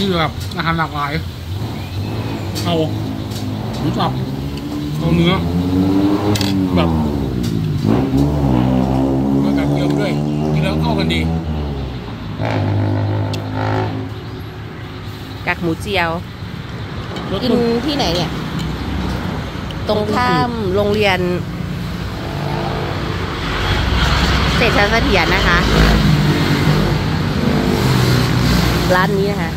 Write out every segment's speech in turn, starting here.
นี่แบบอาหารหลากหลายเอาหมูสับเอาเนื้อแบบเนื้อกับเกี๊ยวไปด้วยกินแล้วเข้ากันดีกากหมูเจียวรสกินที่ไหนเนี่ย ตรงข้ามโรงเรียนเศรษฐเสถียรนะคะ ร้านนี้นะคะ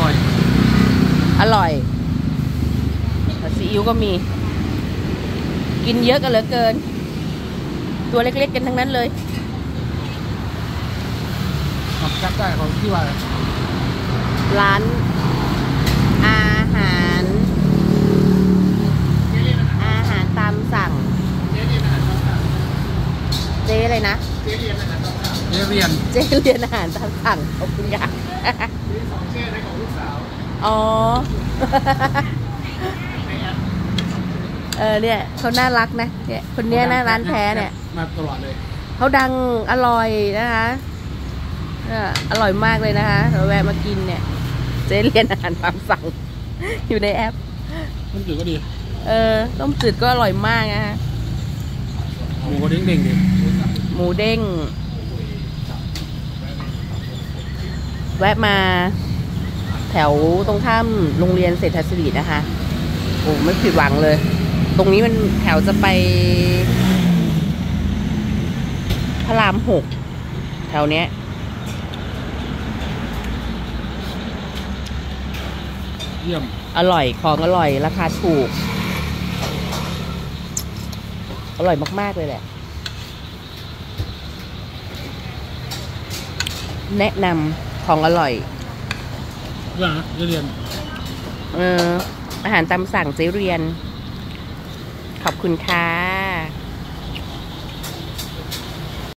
อร่อย อร่อยซี อิ๊วก็มี กินเยอะกันเหลือเกิน ตัวเล็กๆกันทั้งนั้นเลยอะจับได้เขาที่ว่าอะไรร้าน อาหาร อาหารตามสั่ง เจ๊อะไรนะเจ๊เรียนเจ๊เรียนอาหารตามสั่งขอบคุณค่ะอ๋อเออ เนี่ยเขาน่ารักนะเนี่ยคนเนี้ยนะร้านแท้เนี่ย มาตลอดเลยเขาดังอร่อยนะคะเอออร่อยมากเลยนะคะเราแวะมากินเนี่ย เจ๊เรียนอาหารตามสั่ง อยู่ในแอปมันจืดก็ดี เออต้มจืดก็อร่อยมากนะคะหมูก็เด้งๆดีหมูเด้ง แวะมา แถวตรงข้ามโรงเรียนเศรษฐศิรินะคะโอ้ไม่ผิดหวังเลย ตรงนี้มันแถวจะไป พระรามหกแถวเนี้ยเยี่ยม อร่อยของอร่อย ราคาถูก อร่อยมาก ๆ เลยแหละ แนะนำของอร่อยเรื่องนะเจ๊เรียน เอออาหารตามสั่งเจเรียน ขอบคุณค่ะ